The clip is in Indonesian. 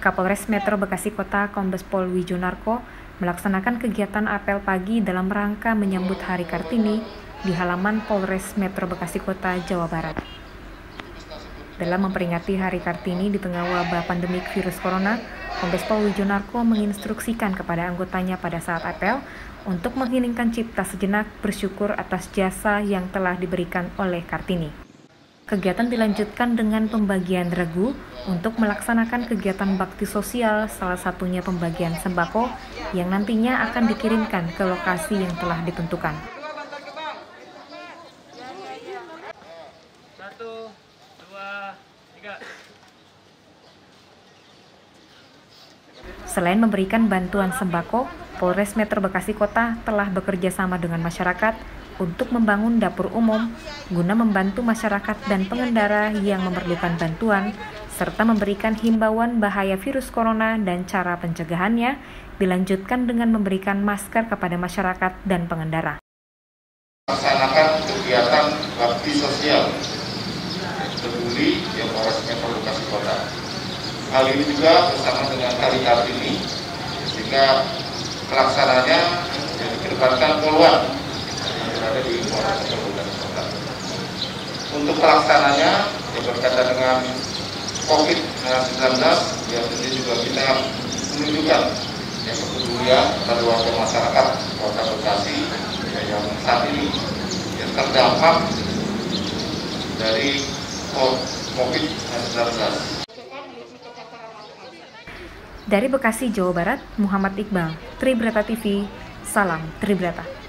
Kapolres Metro Bekasi Kota Kombes Pol Wijonarko melaksanakan kegiatan apel pagi dalam rangka menyambut Hari Kartini di halaman Polres Metro Bekasi Kota, Jawa Barat. Dalam memperingati Hari Kartini di tengah wabah pandemik virus corona, Kombes Pol Wijonarko menginstruksikan kepada anggotanya pada saat apel untuk mengheningkan cipta sejenak bersyukur atas jasa yang telah diberikan oleh Kartini. Kegiatan dilanjutkan dengan pembagian regu untuk melaksanakan kegiatan bakti sosial, salah satunya pembagian sembako yang nantinya akan dikirimkan ke lokasi yang telah ditentukan. Satu, dua, tiga. Selain memberikan bantuan sembako, Polres Metro Bekasi Kota telah bekerja sama dengan masyarakat untuk membangun dapur umum guna membantu masyarakat dan pengendara yang memerlukan bantuan serta memberikan himbauan bahaya virus corona dan cara pencegahannya dilanjutkan dengan memberikan masker kepada masyarakat dan pengendara. Melaksanakan kegiatan bakti sosial peduli yang Polres Metro Bekasi Kota. Hal ini juga bersama dengan Hari Kartini sehingga pelaksananya yang dikedepankan poluan berada di Polres Kabupaten Kota. Untuk pelaksananya yang berkaitan dengan COVID-19 ya tentu juga kita menunjukkan yang kepedulian pada warga masyarakat Kota Bekasi ya, yang saat ini yang terdampak dari COVID-19. Dari Bekasi, Jawa Barat, Muhammad Iqbal, Tribrata TV, Salam Tribrata.